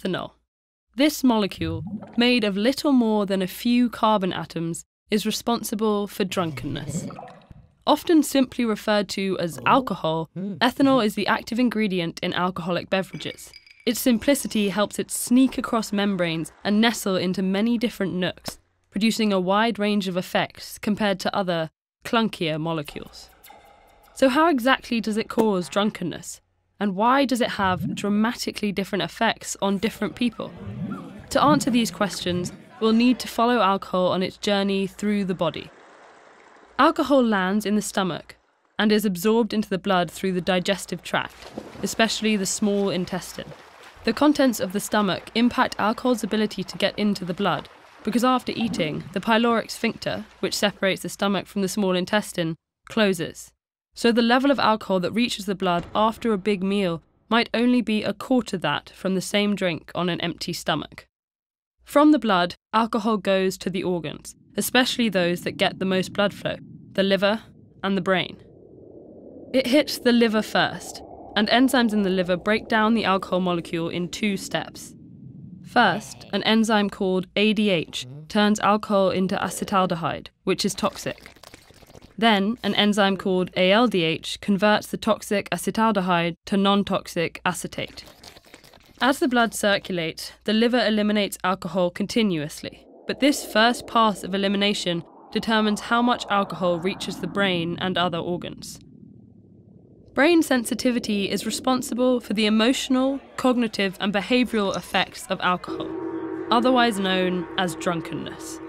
ethanol. This molecule, made of little more than a few carbon atoms, is responsible for drunkenness. Often simply referred to as alcohol, ethanol is the active ingredient in alcoholic beverages. Its simplicity helps it sneak across membranes and nestle into many different nooks, producing a wide range of effects compared to other, clunkier molecules. So, how exactly does it cause drunkenness? And why does it have dramatically different effects on different people? To answer these questions, we'll need to follow alcohol on its journey through the body. Alcohol lands in the stomach and is absorbed into the blood through the digestive tract, especially the small intestine. The contents of the stomach impact alcohol's ability to get into the blood because after eating, the pyloric sphincter, which separates the stomach from the small intestine, closes. So the level of alcohol that reaches the blood after a big meal might only be a quarter that from the same drink on an empty stomach. From the blood, alcohol goes to the organs, especially those that get the most blood flow, the liver and the brain. It hits the liver first, and enzymes in the liver break down the alcohol molecule in two steps. First, an enzyme called ADH turns alcohol into acetaldehyde, which is toxic. Then, an enzyme called ALDH converts the toxic acetaldehyde to non toxic acetate. As the blood circulates, the liver eliminates alcohol continuously, but this first pass of elimination determines how much alcohol reaches the brain and other organs. Brain sensitivity is responsible for the emotional, cognitive, and behavioural effects of alcohol, otherwise known as drunkenness.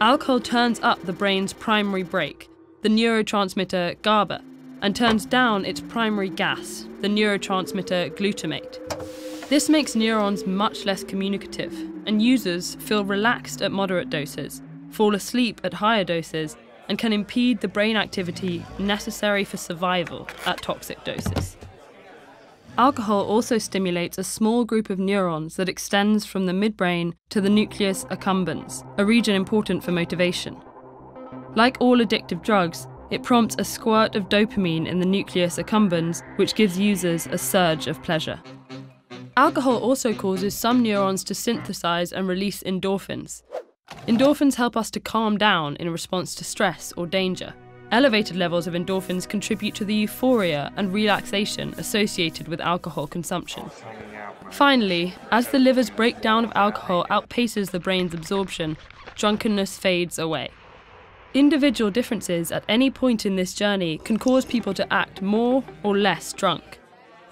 Alcohol turns up the brain's primary brake, the neurotransmitter GABA, and turns down its primary gas, the neurotransmitter glutamate. This makes neurons much less communicative, and users feel relaxed at moderate doses, fall asleep at higher doses, and can impede the brain activity necessary for survival at toxic doses. Alcohol also stimulates a small group of neurons that extends from the midbrain to the nucleus accumbens, a region important for motivation. Like all addictive drugs, it prompts a squirt of dopamine in the nucleus accumbens, which gives users a surge of pleasure. Alcohol also causes some neurons to synthesize and release endorphins. Endorphins help us to calm down in response to stress or danger. Elevated levels of endorphins contribute to the euphoria and relaxation associated with alcohol consumption. Finally, as the liver's breakdown of alcohol outpaces the brain's absorption, drunkenness fades away. Individual differences at any point in this journey can cause people to act more or less drunk.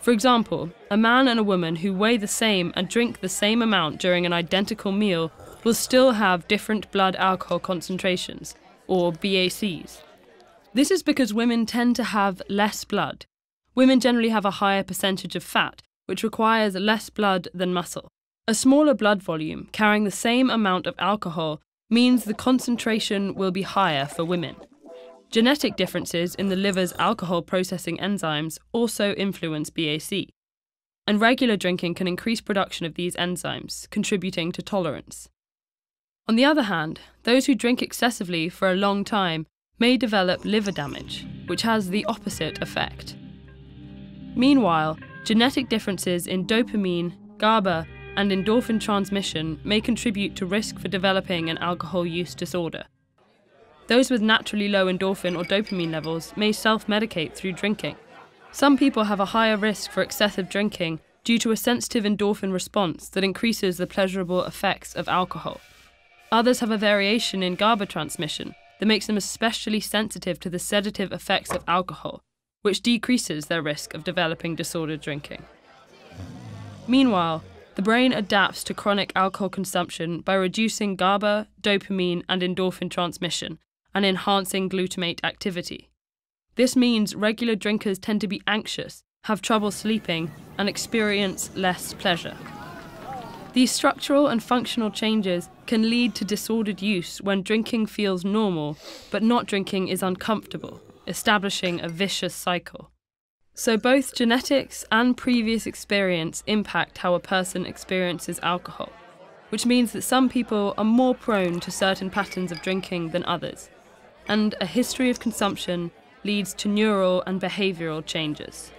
For example, a man and a woman who weigh the same and drink the same amount during an identical meal will still have different blood alcohol concentrations, or BACs. This is because women tend to have less blood. Women generally have a higher percentage of fat, which requires less blood than muscle. A smaller blood volume carrying the same amount of alcohol means the concentration will be higher for women. Genetic differences in the liver's alcohol processing enzymes also influence BAC, and regular drinking can increase production of these enzymes, contributing to tolerance. On the other hand, those who drink excessively for a long time may develop liver damage, which has the opposite effect. Meanwhile, genetic differences in dopamine, GABA, and endorphin transmission may contribute to risk for developing an alcohol use disorder. Those with naturally low endorphin or dopamine levels may self medicate through drinking. Some people have a higher risk for excessive drinking due to a sensitive endorphin response that increases the pleasurable effects of alcohol. Others have a variation in GABA transmission that makes them especially sensitive to the sedative effects of alcohol, which decreases their risk of developing disordered drinking. Meanwhile, the brain adapts to chronic alcohol consumption by reducing GABA, dopamine, and endorphin transmission and enhancing glutamate activity. This means regular drinkers tend to be anxious, have trouble sleeping, and experience less pleasure. These structural and functional changes can lead to disordered use when drinking feels normal, but not drinking is uncomfortable, establishing a vicious cycle. So, both genetics and previous experience impact how a person experiences alcohol, which means that some people are more prone to certain patterns of drinking than others and a history of consumption leads to neural and behavioural changes.